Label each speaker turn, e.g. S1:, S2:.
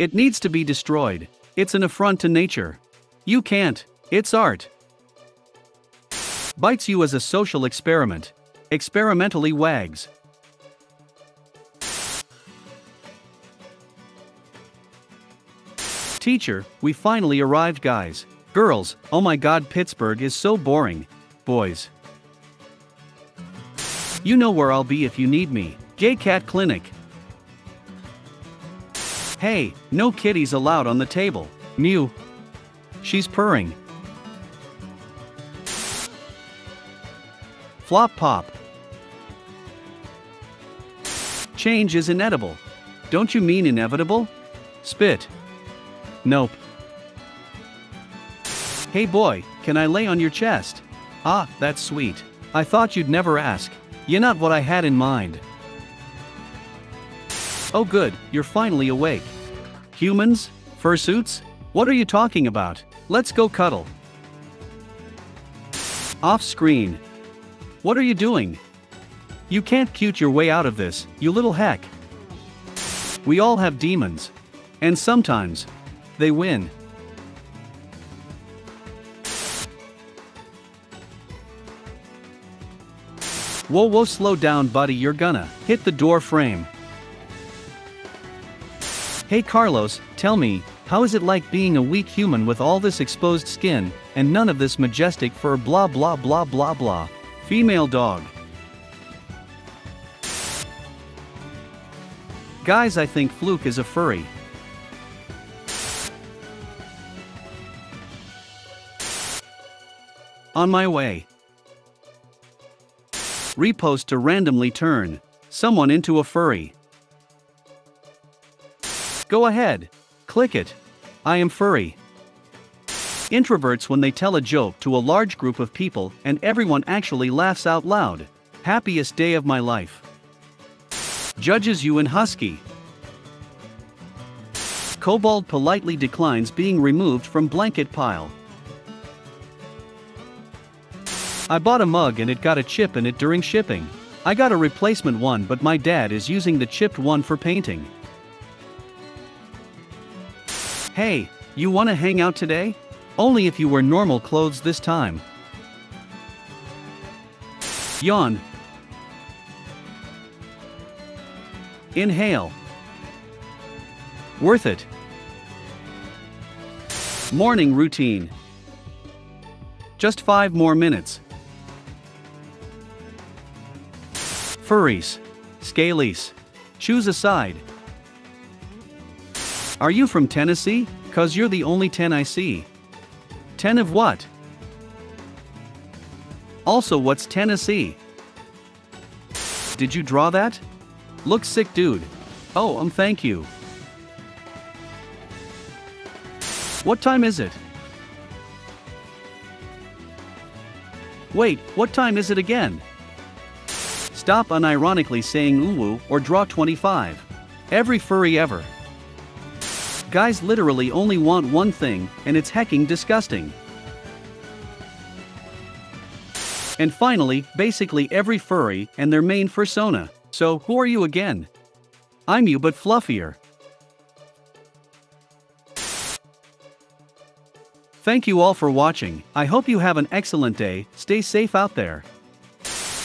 S1: It needs to be destroyed. It's an affront to nature. You can't. It's art. Bites you as a social experiment. Experimentally wags. Teacher, we finally arrived, guys. Girls, oh my god, Pittsburgh is so boring. Boys. You know where I'll be if you need me. Gay Cat Clinic. Hey, no kitties allowed on the table. Mew. She's purring. Flop pop. Change is inedible. Don't you mean inevitable? Spit. Nope. Hey boy, can I lay on your chest? Ah, that's sweet. I thought you'd never ask. You're not what I had in mind. Oh good, you're finally awake. Humans? Fursuits? What are you talking about? Let's go cuddle. Off screen. What are you doing? You can't cute your way out of this, you little heck. We all have demons. And sometimes, they win. Whoa whoa slow down buddy you're gonna hit the door frame. Hey Carlos, tell me, how is it like being a weak human with all this exposed skin, and none of this majestic fur blah blah blah blah blah. Female dog. Guys I think Fluke is a furry. On my way. Repost to randomly turn someone into a furry. Go ahead. Click it. I am furry. Introverts when they tell a joke to a large group of people and everyone actually laughs out loud. Happiest day of my life. Judges you in Husky. Kobold politely declines being removed from blanket pile. I bought a mug and it got a chip in it during shipping. I got a replacement one but my dad is using the chipped one for painting. Hey, you wanna hang out today? Only if you wear normal clothes this time. Yawn. Inhale. Worth it. Morning routine. Just 5 more minutes. Furries. Scalies. Choose a side. Are you from Tennessee? Cause you're the only 10 I see. 10 of what? Also, what's Tennessee? Did you draw that? Looks sick, dude. Oh, um, thank you. What time is it? Wait, what time is it again? Stop unironically saying uwu or draw 25. Every furry ever. Guys literally only want one thing, and it's hecking disgusting. And finally, basically every furry and their main fursona. So, who are you again? I'm you but fluffier. Thank you all for watching, I hope you have an excellent day, stay safe out there.